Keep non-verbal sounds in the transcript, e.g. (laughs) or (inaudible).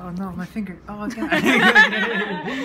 Oh no, my finger. Oh (laughs) god. (laughs)